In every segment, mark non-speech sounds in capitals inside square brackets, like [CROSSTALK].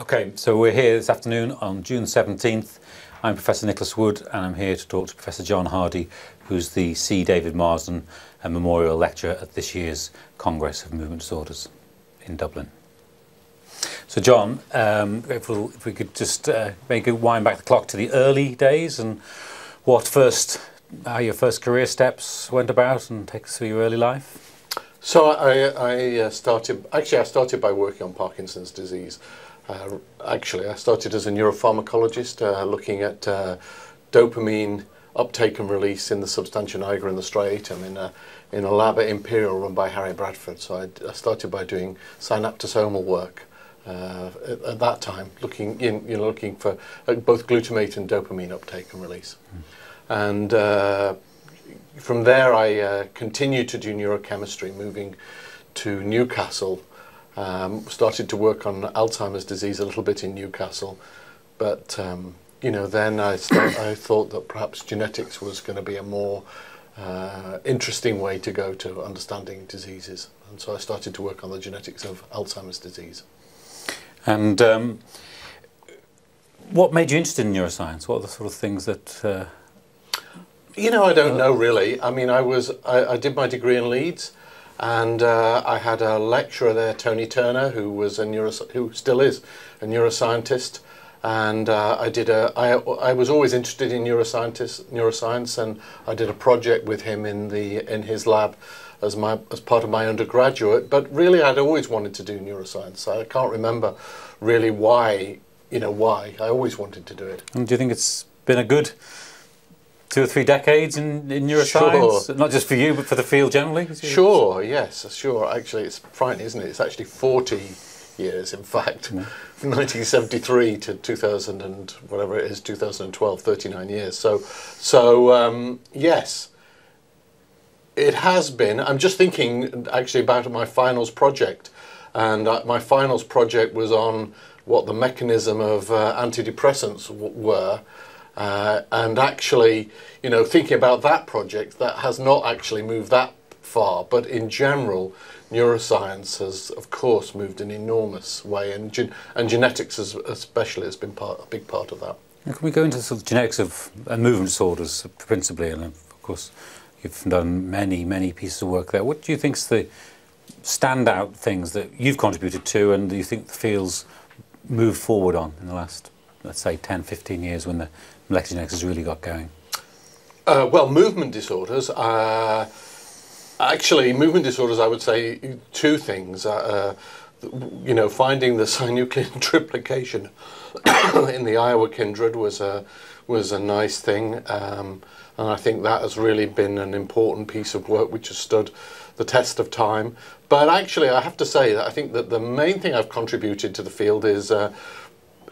Okay, so we're here this afternoon on June 17th. I'm Professor Nicholas Wood and I'm here to talk to Professor John Hardy, who's the C. David Marsden Memorial Lecturer at this year's Congress of Movement Disorders in Dublin. So John, um, if, we'll, if, we could just uh, maybe wind back the clock to the early days and what first, how your first career steps went about and take us through your early life. So I, I uh, started, actually I started by working on Parkinson's disease. Uh, actually, I started as a neuropharmacologist uh, looking at uh, dopamine uptake and release in the substantia nigra and the striatum in a, in a lab at Imperial run by Harry Bradford. So I, started by doing synaptosomal work uh, at, at, that time, looking, in, you know, looking for uh, both glutamate and dopamine uptake and release. Mm. And uh, from there I continued to do neurochemistry, moving to Newcastle um, started to work on Alzheimer's disease a little bit in Newcastle, but um, you know then I, start, I thought that perhaps genetics was going to be a more uh, interesting way to go to understanding diseases, and so I started to work on the genetics of Alzheimer's disease. And um, what made you interested in neuroscience? What are the sort of things that? Uh, you know, I don't know really. I mean, I was I, I did my degree in Leeds. And uh, I had a lecturer there, Tony Turner, who was a neuro, who still is a neuroscientist. And uh, I did a, I, I was always interested in neuroscientist, neuroscience, and I did a project with him in the in his lab as my as part of my undergraduate. But really, I'd always wanted to do neuroscience. I can't remember really why, you know, why I always wanted to do it. And do you think it's been a good two or three decades in, in neuroscience? Sure. Not just for you, but for the field generally? Sure, yes, sure. Actually, it's frightening, isn't it? It's actually 40 years, in fact, from 1973 to 2000 and whatever it is, 2012, 39 years. So, so um, yes, it has been. I'm just thinking actually about my finals project, and uh, my finals project was on what the mechanism of uh, antidepressants were. Uh, and actually, you know, thinking about that project, that has not actually moved that far, but in general, neuroscience has, of course, moved an enormous way, and, gen and genetics has, especially has been part, a big part of that. Now, can we go into sort of genetics of uh, movement disorders principally, and of course, you've done many, many pieces of work there. What do you think is the standout things that you've contributed to, and you think the field's moved forward on in the last, let's say, 10, 15 years when the genetics has really got going? Uh, well, movement disorders. Uh, actually, movement disorders, I would say two things. Uh, you know, finding the [LAUGHS] synuclein triplication [COUGHS] in the Iowa kindred was a was a nice thing, um, and I think that has really been an important piece of work which has stood the test of time. But actually, I have to say that I think that the main thing I've contributed to the field is uh,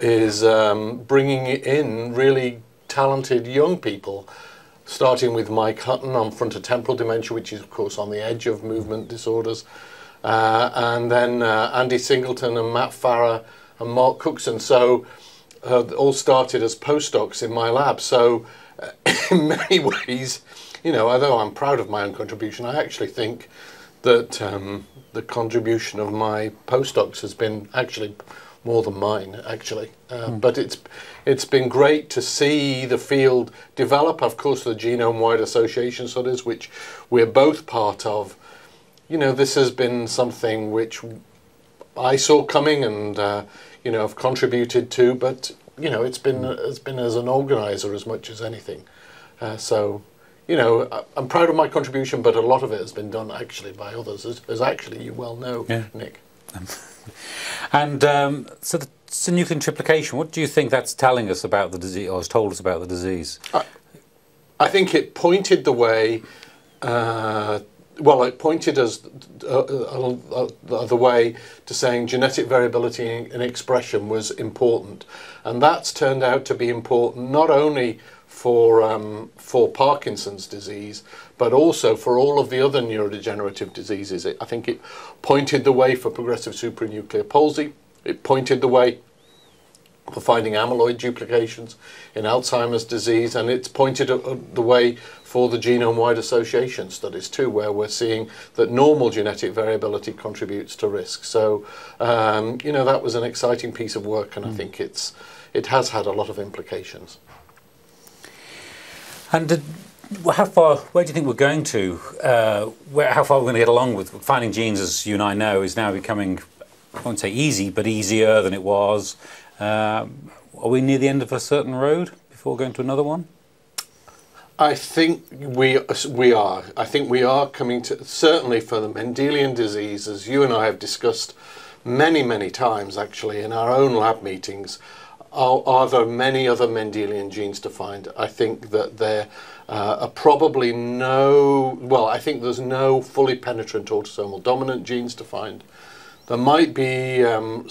is um, bringing in really talented young people, starting with Mike Hutton on frontotemporal dementia, which is, of course, on the edge of movement disorders, uh, and then uh, Andy Singleton and Matt Farrer and Mark Cookson. So, uh, all started as postdocs in my lab. So, uh, [LAUGHS] in many ways, you know, although I'm proud of my own contribution, I actually think that um, the contribution of my postdocs has been actually more than mine actually. Uh, mm. But it's it's been great to see the field develop. Of course, the genome-wide association studies, which we're both part of. You know, this has been something which I saw coming, and uh, you know, have contributed to. But you know, it's been it's been as an organizer as much as anything. Uh, so you know, I'm proud of my contribution, but a lot of it has been done actually by others, as, as actually you well know, yeah. Nick. And um, so the synuclein triplication, what do you think that's telling us about the disease, or has told us about the disease? I, I think it pointed the way, uh, well, it pointed us uh, uh, uh, the way to saying genetic variability in expression was important. And that's turned out to be important not only for, um, for Parkinson's disease, but also for all of the other neurodegenerative diseases. It, I think it pointed the way for progressive supranuclear palsy. It pointed the way for finding amyloid duplications in Alzheimer's disease, and it's pointed the way for the genome-wide association studies too, where we're seeing that normal genetic variability contributes to risk. So, um, you know, that was an exciting piece of work, and mm. I think it's it has had a lot of implications. And did, how far? Where do you think we're going to? Uh, where, how far we're going to get along with finding genes, as you and I know, is now becoming, I won't say easy, but easier than it was. Um, are we near the end of a certain road before going to another one? I think we we are. I think we are coming to certainly for the Mendelian disease, as you and I have discussed many many times actually in our own lab meetings. Are, are there many other Mendelian genes to find? I think that there uh, are probably no. Well, I think there's no fully penetrant autosomal dominant genes to find. There might be um,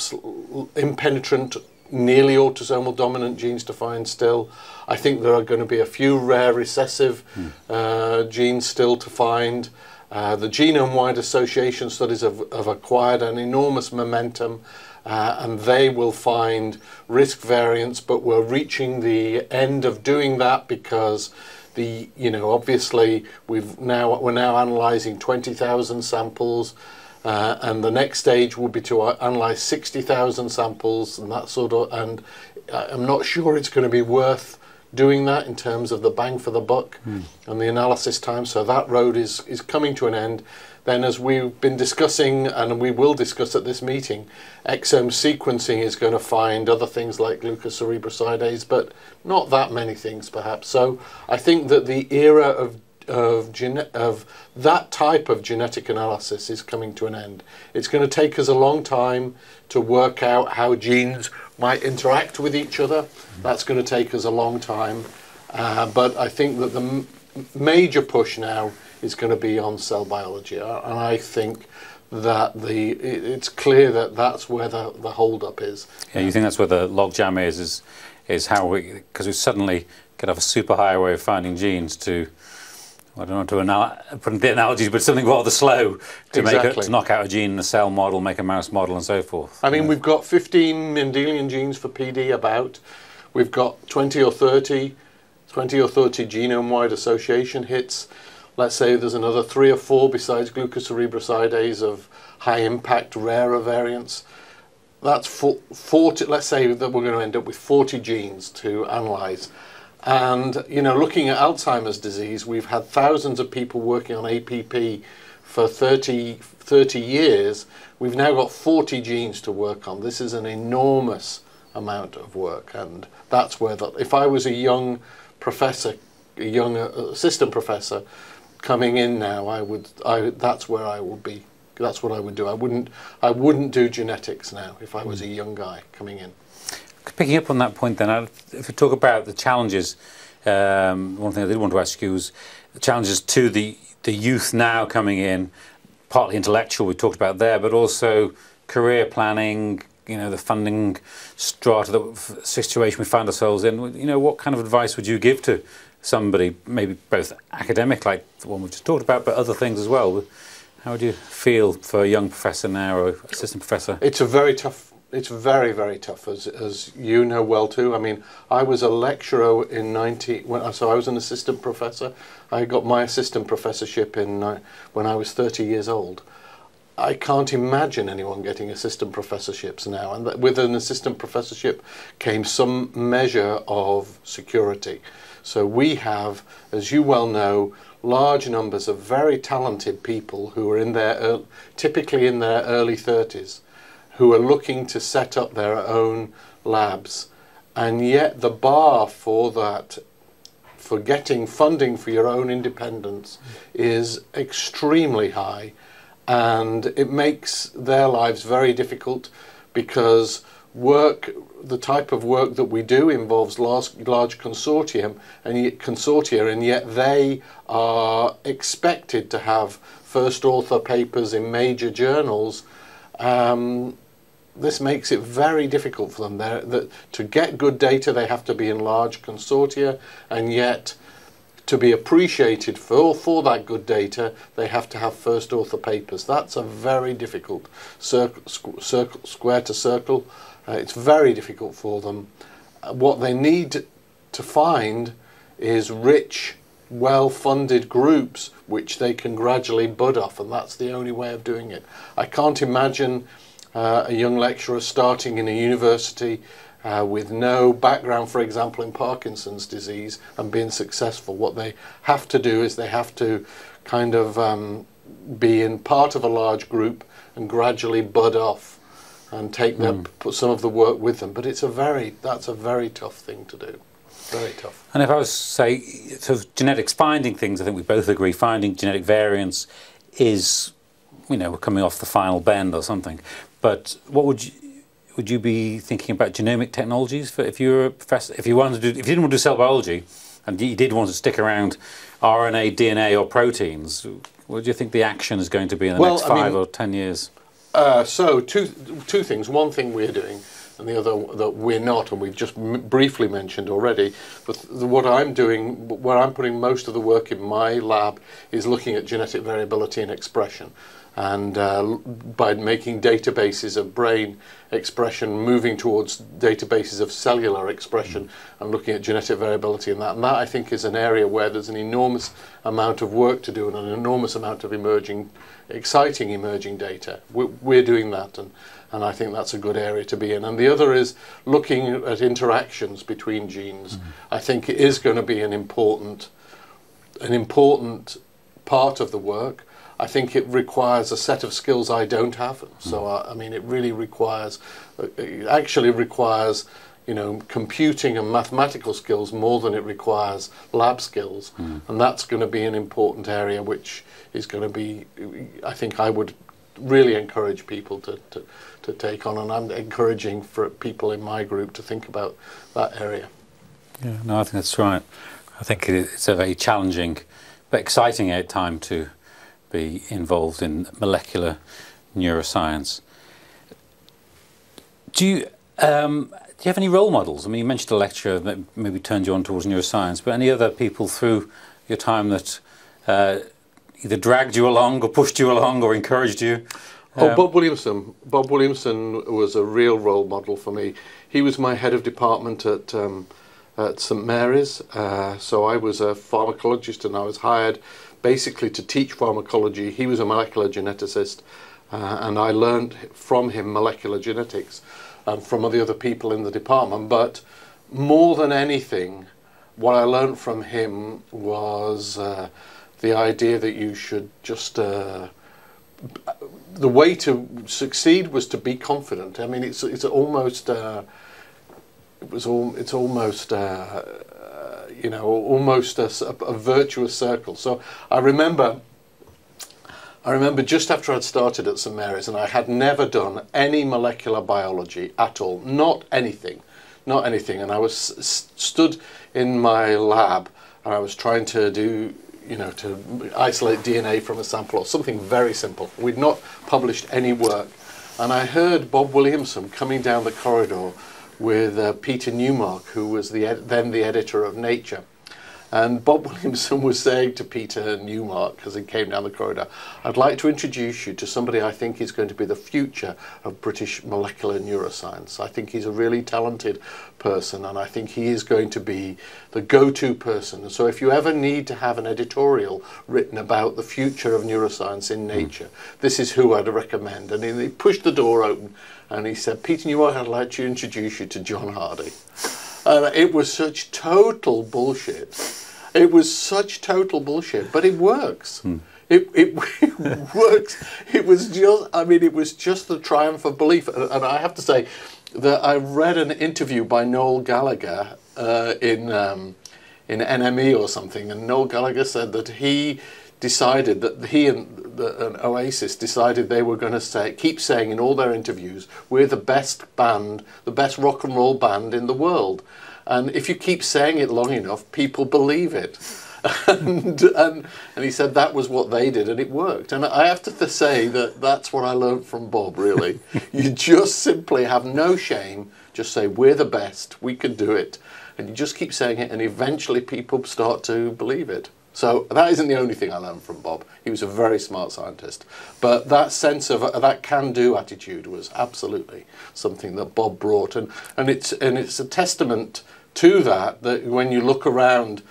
impenetrant nearly autosomal dominant genes to find still. I think there are going to be a few rare recessive mm. uh, genes still to find. Uh, the genome-wide association studies have, have, acquired an enormous momentum uh, and they will find risk variants, but we're reaching the end of doing that because the, you know, obviously we've now, we're now analyzing 20,000 samples uh, and the next stage will be to uh, analyze 60,000 samples and that sort of, and I'm not sure it's going to be worth doing that in terms of the bang for the buck mm. and the analysis time. So that road is, is coming to an end. Then as we've been discussing, and we will discuss at this meeting, exome sequencing is going to find other things like glucocerebrosidase, but not that many things perhaps. So I think that the era of of, of that type of genetic analysis is coming to an end. It's going to take us a long time to work out how genes might interact with each other. That's going to take us a long time. Uh, but I think that the major push now is going to be on cell biology. And I think that the it, it's clear that that's where the, the hold up is. Yeah, you think that's where the logjam is, is, is how we, because we suddenly get off a super highway of finding genes to I don't know to anal- put the analogies, but something rather slow to exactly. make it, to knock out a gene in a cell model, make a mouse model, and so forth. I mean, yeah. we've got 15 Mendelian genes for PD about. We've got 20 or 30, 20 or 30 genome-wide association hits. Let's say there's another three or four besides glucocerebrosidase of high-impact rarer variants. That's 40. Let's say that we're going to end up with 40 genes to analyze. And, you know, looking at Alzheimer's disease, we've had thousands of people working on APP for 30, 30 years. We've now got 40 genes to work on. This is an enormous amount of work. And that's where, the, if I was a young professor, a young uh, assistant professor coming in now, I would, I, that's where I would be. That's what I would do. I wouldn't, I wouldn't do genetics now if I was a young guy coming in. Picking up on that point then, if we talk about the challenges, um, one thing I did want to ask you was the challenges to the, the youth now coming in, partly intellectual we talked about there, but also career planning, you know, the funding strata, the situation we find ourselves in. You know, what kind of advice would you give to somebody, maybe both academic, like the one we just talked about, but other things as well? How would you feel for a young professor now or assistant professor? It's a very tough it's very very tough as as you know well too i mean i was a lecturer in 90 when so i was an assistant professor i got my assistant professorship in uh, when i was 30 years old i can't imagine anyone getting assistant professorships now and with an assistant professorship came some measure of security so we have as you well know large numbers of very talented people who are in their typically in their early 30s who are looking to set up their own labs. And yet the bar for that, for getting funding for your own independence is extremely high. And it makes their lives very difficult because work, the type of work that we do involves large, large consortium and yet, consortia, and yet they are expected to have first author papers in major journals um, this makes it very difficult for them. That to get good data, they have to be in large consortia, and yet to be appreciated for, for that good data, they have to have first author papers. That's a very difficult circle, circle square to circle. Uh, it's very difficult for them. Uh, what they need to find is rich well-funded groups which they can gradually bud off, and that's the only way of doing it. I can't imagine uh, a young lecturer starting in a university uh, with no background, for example, in Parkinson's disease and being successful. What they have to do is they have to kind of um, be in part of a large group and gradually bud off and take them, mm. put some of the work with them. But it's a very, that's a very tough thing to do. Very tough. And if I was say, so genetics finding things, I think we both agree finding genetic variants is, you know, we're coming off the final bend or something. But what would you, would you be thinking about genomic technologies for if you were a professor, if you wanted to do, if you didn't want to do cell biology, and you did want to stick around RNA, DNA, or proteins, what do you think the action is going to be in the well, next five I mean, or ten years? Uh, so two two things. One thing we're doing, and the other that we're not, and we've just briefly mentioned already. But what I'm doing, where I'm putting most of the work in my lab, is looking at genetic variability and expression and uh, by making databases of brain expression, moving towards databases of cellular expression and looking at genetic variability in that. And that, I think, is an area where there's an enormous amount of work to do and an enormous amount of emerging, exciting emerging data. We're, we're doing that, and, and I think that's a good area to be in. And the other is looking at interactions between genes. Mm -hmm. I think it is going to be an important, an important part of the work I think it requires a set of skills I don't have. So I, uh, I mean, it really requires, uh, it actually requires, you know, computing and mathematical skills more than it requires lab skills, mm. and that's going to be an important area which is going to be. I think I would really encourage people to, to, to take on, and I'm encouraging for people in my group to think about that area. Yeah, no, I think that's right. I think it's a very challenging but exciting time to be involved in molecular neuroscience. Do you, um, do you have any role models? I mean, you mentioned a lecturer that maybe turned you on towards neuroscience, but any other people through your time that uh, either dragged you along or pushed you along or encouraged you? Oh, um, Bob Williamson. Bob Williamson was a real role model for me. He was my head of department at um, at St Mary's. Uh, so I was a pharmacologist and I was hired basically to teach pharmacology. He was a molecular geneticist, uh, and I learned from him molecular genetics and from the other people in the department. But more than anything, what I learned from him was uh, the idea that you should just. Uh, the way to succeed was to be confident. I mean, it's it's almost uh, it was all it's almost uh, you know, almost a, a, virtuous circle. So I remember, I remember just after I'd started at St Mary's, and I had never done any molecular biology at all, not anything, not anything. And I was stood in my lab, and I was trying to do you know, to isolate DNA from a sample or something very simple. We'd not published any work. And I heard Bob Williamson coming down the corridor with uh, Peter Newmark, who was the then the editor of Nature. And Bob [LAUGHS] Williamson was saying to Peter Newmark as he came down the corridor, I'd like to introduce you to somebody I think is going to be the future of British molecular neuroscience. I think he's a really talented person and I think he is going to be the go-to person. And so if you ever need to have an editorial written about the future of neuroscience in hmm. nature, mm. this is who I'd recommend. And he pushed the door open and he said, Peter Newmark, I'd like to introduce you to John Hardy. [LAUGHS] And it was such total bullshit. It was such total bullshit, but it works. Hmm. It, it, [LAUGHS] it works. It was just, I mean, it was just the triumph of belief. And I have to say that I read an interview by Noel Gallagher uh, in, um, in NME or something, and Noel Gallagher said that he decided that he and, the, and Oasis decided they were going to say, keep saying in all their interviews, we're the best band, the best rock and roll band in the world. And if you keep saying it long enough, people believe it. [LAUGHS] and, and, and he said that was what they did and it worked. And I have to say that that's what I learned from Bob, really. [LAUGHS] you just simply have no shame, just say, we're the best, we can do it. And you just keep saying it, and eventually people start to believe it. So that isn't the only thing I learned from Bob. He was a very smart scientist. But that sense of uh, that can-do attitude was absolutely something that Bob brought. And, and, it's, and it's a testament to that, that when you look around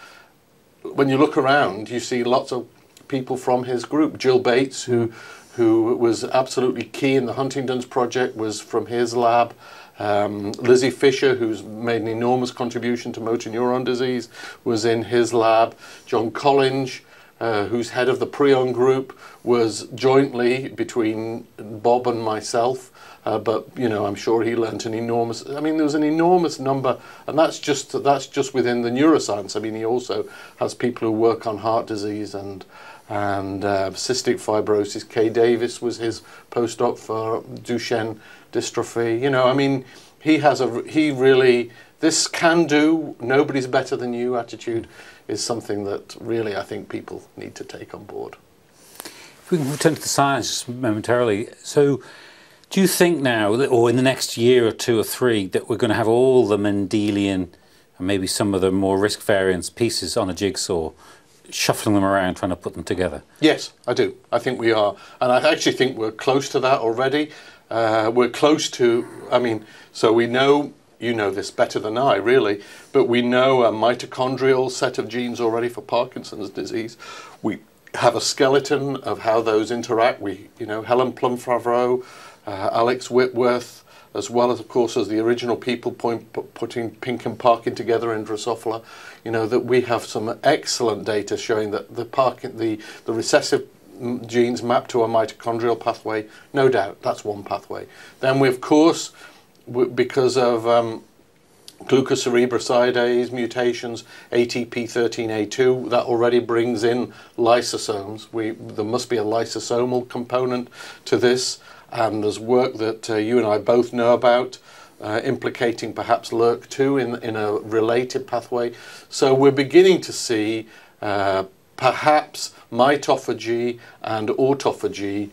when you look around, you see lots of people from his group. Gill Bates, who who was absolutely key in the Huntington's project, was from his lab. Um, Lizzie Fisher, who's made an enormous contribution to motor neuron disease, was in his lab. John Collinge, uh, who's head of the Prion group, was jointly between Bob and myself. Uh, but you know, I'm sure he learnt an enormous. I mean, there was an enormous number, and that's just that's just within the neuroscience. I mean, he also has people who work on heart disease and and uh, cystic fibrosis. Kay Davies was his postdoc for Duchenne dystrophy. You know, I mean, he has a he really this can do nobody's better than you attitude is something that really I think people need to take on board. If we can return to the science momentarily, so do you think now, that, or in the next year or two or three, that we're going to have all the Mendelian and maybe some of the more risk variance pieces on a jigsaw shuffling them around, trying to put them together? Yes, I do. I think we are. And I actually think we're close to that already. Uh, we're close to, I mean, so we know, you know this better than I, really, but we know a mitochondrial set of genes already for Parkinson's disease. We have a skeleton of how those interact. We, you know, Helen Plum uh, Alex Whitworth, as well as, of course, as the original people point, putting Pink and Parkin together in Drosophila, you know, that we have some excellent data showing that the, Parkin, the, the recessive genes map to a mitochondrial pathway, no doubt, that's one pathway. Then we, of course, because of um, glucocerebrosidase mutations, ATP13A2, that already brings in lysosomes. We, there must be a lysosomal component to this and there's work that uh, you and I both know about uh, implicating perhaps LRRK2 in, in a related pathway. So we're beginning to see uh, perhaps mitophagy and autophagy,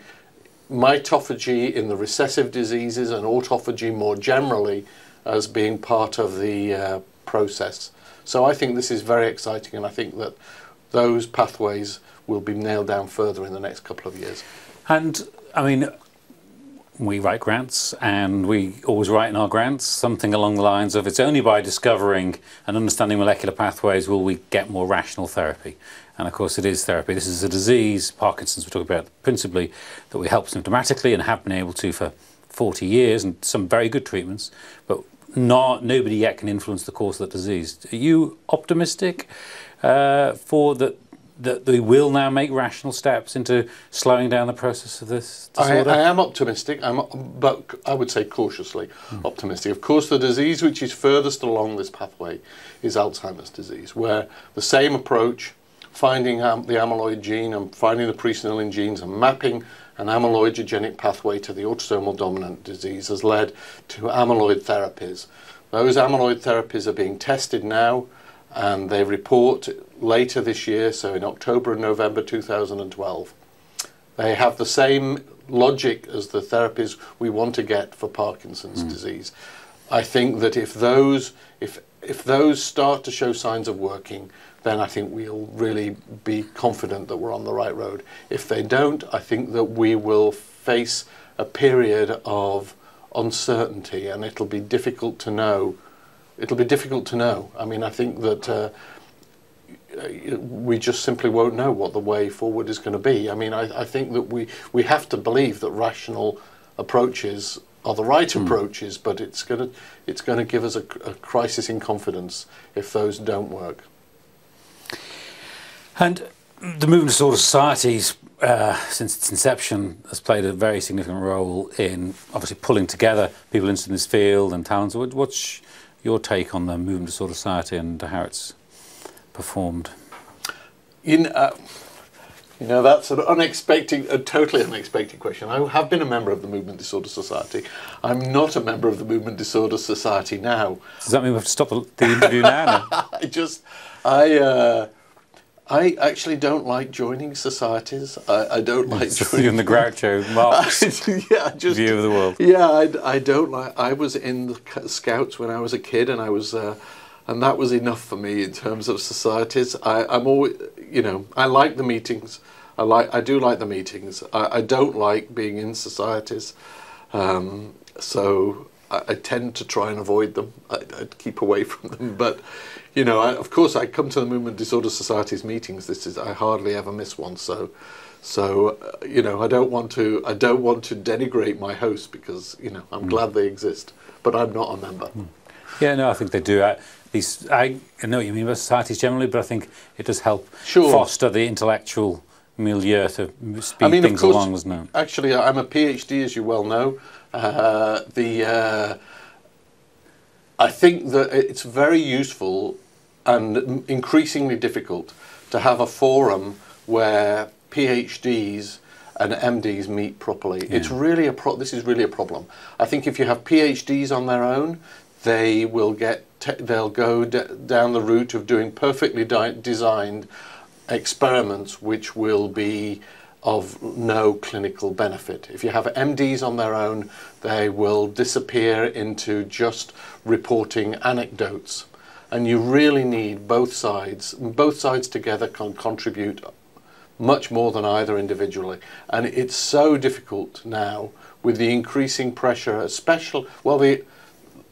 mitophagy in the recessive diseases and autophagy more generally as being part of the uh, process. So I think this is very exciting and I think that those pathways will be nailed down further in the next couple of years. And I mean, we write grants and we always write in our grants something along the lines of it's only by discovering and understanding molecular pathways will we get more rational therapy. And of course it is therapy. This is a disease, Parkinson's we talk about principally, that we help symptomatically and have been able to for 40 years and some very good treatments, but not, nobody yet can influence the course of the disease. Are you optimistic uh, for that that they will now make rational steps into slowing down the process of this disorder? I, I am optimistic, I'm, but I would say cautiously mm. optimistic. Of course, the disease which is furthest along this pathway is Alzheimer's disease, where the same approach, finding um, the amyloid gene and finding the presenilin genes and mapping an amyloidogenic pathway to the autosomal dominant disease has led to amyloid therapies. Those amyloid therapies are being tested now and they report later this year, so in October and November 2012. They have the same logic as the therapies we want to get for Parkinson's mm. disease. I think that if those if if those start to show signs of working, then I think we'll really be confident that we're on the right road. If they don't, I think that we will face a period of uncertainty and it'll be difficult to know it'll be difficult to know. I mean, I think that uh, we just simply won't know what the way forward is going to be. I mean, I, I, think that we, we have to believe that rational approaches are the right mm. approaches, but it's going to it's going to give us a, a crisis in confidence if those don't work. And the Movement Disorder Societies, uh, since its inception, has played a very significant role in obviously pulling together people interested in this field and talents. What's your take on the Movement Disorder Society and how it's performed? In, uh, you know, that's an unexpected, a totally unexpected question. I have been a member of the Movement Disorder Society. I'm not a member of the Movement Disorder Society now. Does that mean we have to stop the, the interview now? [LAUGHS] I just, I, uh, I actually don't like joining societies. I, I don't like [LAUGHS] it's joining. in the Groucho Marx [LAUGHS] yeah, just, view of the world. Yeah, I, I don't like. I was in the Scouts when I was a kid, and I was, uh, and that was enough for me in terms of societies. I, I'm always, you know, I like the meetings. I like. I do like the meetings. I, I don't like being in societies. Um, so I, I tend to try and avoid them. I, I keep away [LAUGHS] from them. But you know, I, of course, I come to the Movement Disorder Society's meetings. This is I hardly ever miss one. So. So uh, you know, I don't want to. I don't want to denigrate my hosts because you know I'm mm. glad they exist, but I'm not a member. Mm. Yeah, no, I think they do. I, these, I know what you mean by societies generally, but I think it does help sure. foster the intellectual milieu to speed I mean, things course, along, doesn't it? Actually, I'm a PhD, as you well know. Uh, the uh, I think that it's very useful and increasingly difficult to have a forum where PhDs and MDs meet properly. Yeah. It's really a pro- this is really a problem. I think if you have PhDs on their own, they will get they'll go down the route of doing perfectly designed experiments which will be of no clinical benefit. If you have MDs on their own, they will disappear into just reporting anecdotes. And you really need both sides. Both sides together can contribute much more than either individually. And it's so difficult now with the increasing pressure, especially, well, the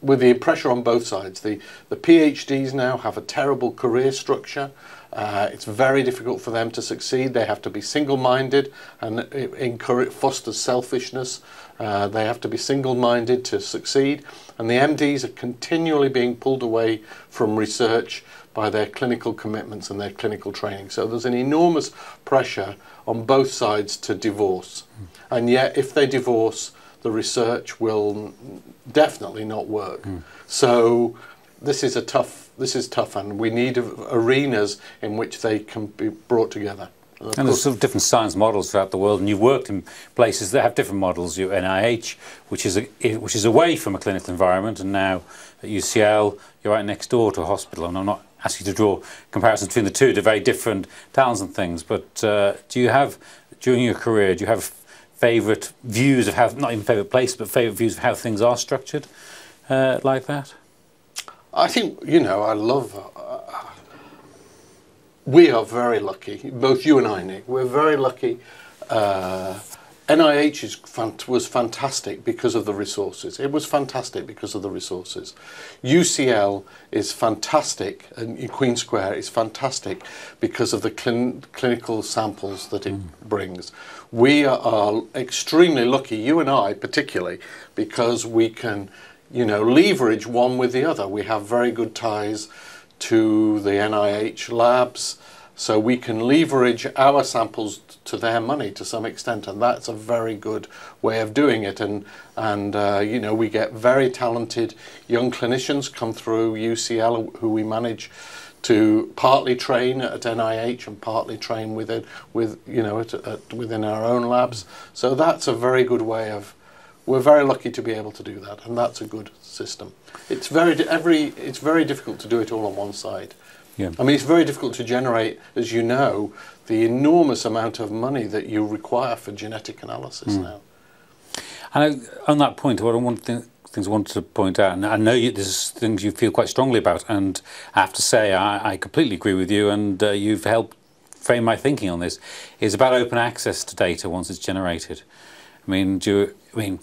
with the pressure on both sides. The, the PhDs now have a terrible career structure. Uh, it's very difficult for them to succeed. They have to be single-minded and it, encourage, fosters selfishness. Uh, they have to be single-minded to succeed. And the MDs are continually being pulled away from research by their clinical commitments and their clinical training. So there's an enormous pressure on both sides to divorce. Mm. And yet, if they divorce, the research will definitely not work. Mm. So this is a tough. This is tough, and we need arenas in which they can be brought together. And, and there's sort of different science models throughout the world, and you've worked in places that have different models. You NIH, which is a, which is away from a clinical environment, and now at UCL, you're right next door to a hospital. And I'm not asking you to draw comparisons between the two; they're very different towns and things. But uh, do you have during your career, do you have favourite views of how, not even favourite place, but favourite views of how things are structured uh, like that? I think, you know, I love. Uh, we are very lucky, both you and I, Nick, we're very lucky. Uh, NIH is, was fantastic because of the resources. It was fantastic because of the resources. UCL is fantastic, and Queen Square is fantastic because of the clin clinical samples that it mm. brings. We are extremely lucky, you and I particularly, because we can, you know, leverage one with the other. We have very good ties to the NIH labs. So we can leverage our samples to their money to some extent, and that's a very good way of doing it. And and uh, you know we get very talented young clinicians come through UCL who we manage to partly train at NIH and partly train within with you know at, at, within our own labs. So that's a very good way of. We're very lucky to be able to do that, and that's a good system. It's very every. It's very difficult to do it all on one side. Yeah. I mean, it's very difficult to generate, as you know, the enormous amount of money that you require for genetic analysis mm. now. And on that point, what I want th things I wanted to point out, and I know you, there's things you feel quite strongly about, and I have to say I, I completely agree with you, and uh, you've helped frame my thinking on this, is about open access to data once it's generated. I mean, do you, I mean,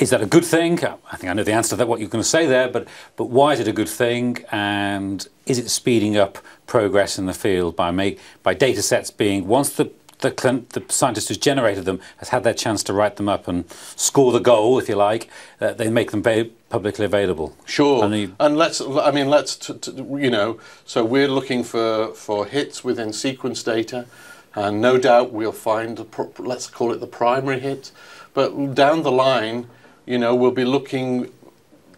is that a good thing? I think I know the answer to that, what you're going to say there, but, but why is it a good thing? And is it speeding up progress in the field by, make, by data sets being, once the, the, the scientist who's generated them has had their chance to write them up and score the goal, if you like, uh, they make them publicly available. Sure. And, you, and let's, I mean, let's, t- t- you know, so we're looking for, for hits within sequence data, and no doubt we'll find, let's call it the primary hit. But down the line, you know, we'll be looking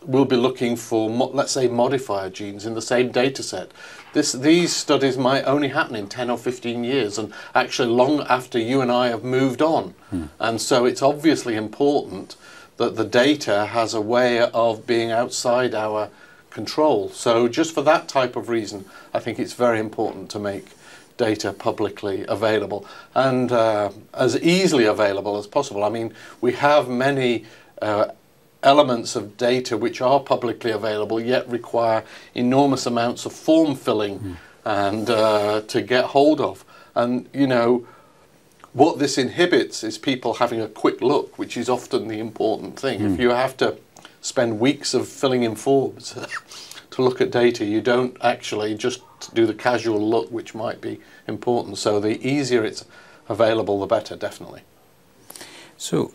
we'll be looking for, let's say, modifier genes in the same data set. This, these studies might only happen in 10 or 15 years and actually long after you and I have moved on. Hmm. And so it's obviously important that the data has a way of being outside our control. So just for that type of reason, I think it's very important to make data publicly available and uh, as easily available as possible. I mean, we have many uh, elements of data which are publicly available yet require enormous amounts of form filling mm. and uh, to get hold of. And you know, what this inhibits is people having a quick look, which is often the important thing. Mm. If hmm. you have to spend weeks of filling in forms [LAUGHS] to look at data. You don't actually just do the casual look, which might be important. So the easier it's available, the better, definitely. So,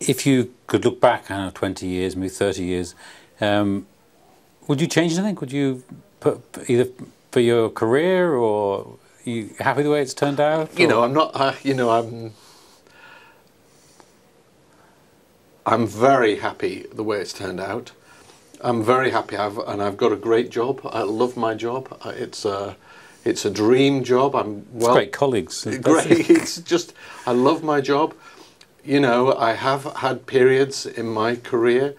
if you could look back, I don't know, 20 years, maybe 30 years, um, would you change anything? Would you put either for your career or are you happy the way it's turned out? You or? know, I'm not. Uh, you know, I'm. I'm very happy the way it's turned out. I'm very happy, I've, and I've got a great job. I love my job. Uh, It's a, it's a dream job. I'm well. great colleagues. [LAUGHS] Great. It's just I love my job. You know, I have had periods in my career.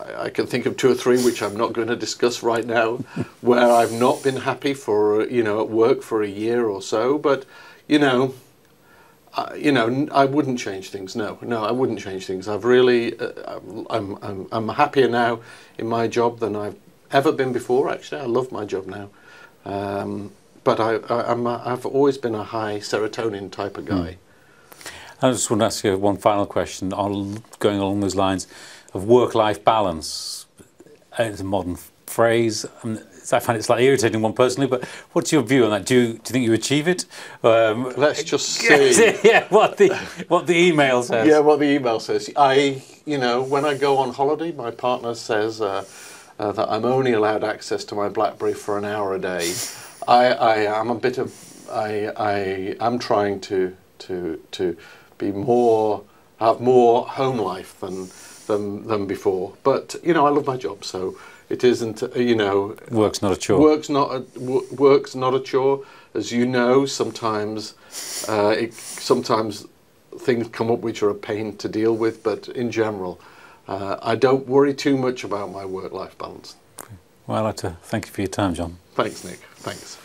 I, I can think of two or three which I'm not going to discuss right now, [LAUGHS] where I've not been happy for you know at work for a year or so. But you know, uh, you know, I wouldn't change things. No, no, I wouldn't change things. I've really, uh, I'm, I'm, I'm happier now in my job than I've ever been before. Actually, I love my job now. Um, but I, I, I'm, a, I've always been a high serotonin type of guy. I just want to ask you one final question on going along those lines of work-life balance. It's a modern phrase. Um, I find it slightly irritating, one personally. But what's your view on that? Do you, do you think you achieve it? Um, [LAUGHS] Let's just [LAUGHS] see. yeah, what the what the email says. Yeah, what the email says. I, you know, when I go on holiday, my partner says uh, uh, that I'm only allowed access to my BlackBerry for an hour a day. I, I am a bit of, I, I am trying to, to, to be more, have more home life than, than, than before. But you know, I love my job, so it isn't, uh, you know, Work's not a chore. Work's not a work's not a chore, as you know. Sometimes, uh, it, sometimes things come up which are a pain to deal with, but in general, uh, I don't worry too much about my work-life balance. Well, I'd like to thank you for your time, John. Thanks, Nick. Thanks.